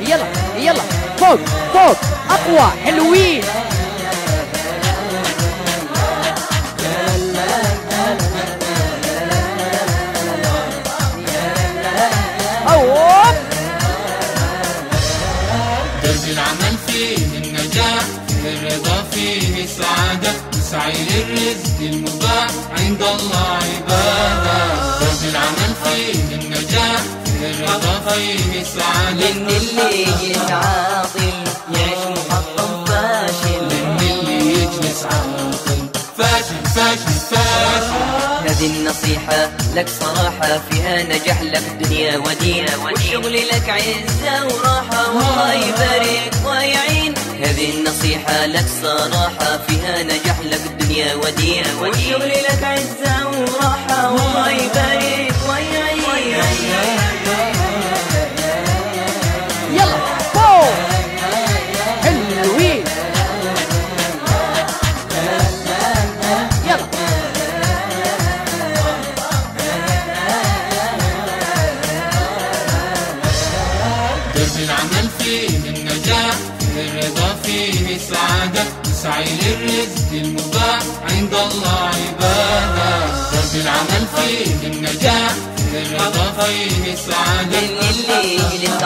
يلا يلا. فوق فوق. أقوى حلوين. أوه. درب المباح عند الله عبادة. درب العمل فيه النجاح من اللي يجلس عاطل يعيش محطم فاشل. من اللي يجلس عاطل. فاشل فاشل فاشل. هذه النصيحة لك صراحة فيها نجاح لك دنيا ودين. والشغل لك عزة وراحة والله يبارك ويعين. هذه النصيحة لك صراحة فيها نجاح لك دنيا ودين. والشغل لك عزة وراحة درب العمل فيه النجاح الرضا فيه السعادة نسعى للرزق المباح عند الله عبادة. درب العمل فيه النجاح الرضا فيه السعادة من اللي يجلس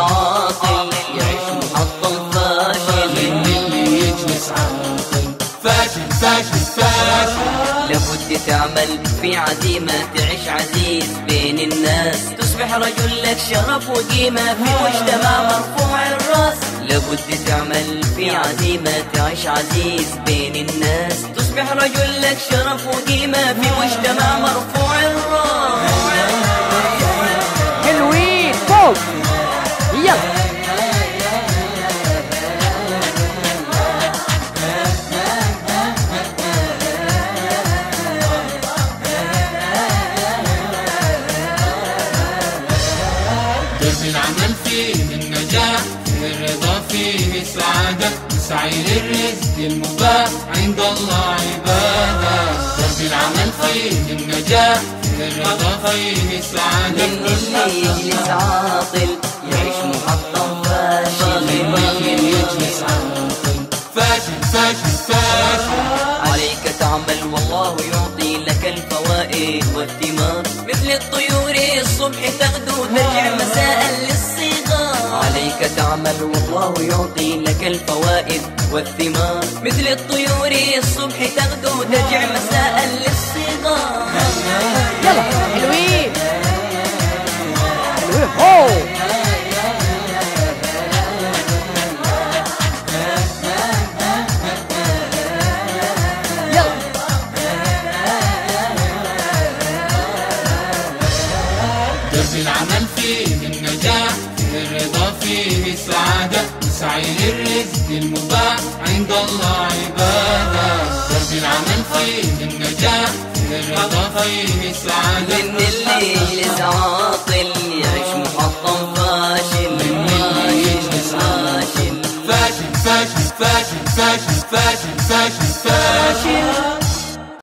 يعيش محطم فاشل. من اللي يجلس عاطل فاشل فاشل فاشل. لابد تعمل في عزيمة تعيش عزيز بين الناس. تصبح رجل لك شرف وقيمة في مجتمع مرفوع الرأس. لابد تعمل في عزيمة تعيش عزيز بين الناس. تصبح رجل لك شرف وقيمة في مجتمع مرفوع الرأس. فيه النجاح الرضا فيه السعادة نسعى للرزق المباح عند الله عبادة. درب العمل فيه النجاح الرضا فيه السعادة من اللي يجلس عاطل يعيش محطم فاشل. من يجلس عاطل. فاشل فاشل فاشل. عليك تعمل والله يعطي لك الفوائد والثمار. مثل الطيور الصبح تغدو والله يعطي لك الفوائد والثمار. مثل الطيور الصبح تغدو ترجع مساء للصغار. يلا حلوين. حلوين. يلا. درب العمل فيه النجاح الرضا فيه السعادة نسعى للرزق المباح. عند الله عبادة. درب العمل فيه النجاح. الرضا فيه السعادة من اللي يجلس عاطل يعيش محطم فاشل. من اللي يجلس فاشل. فاشل فاشل فاشل فاشل فاشل فاشل. فاشل.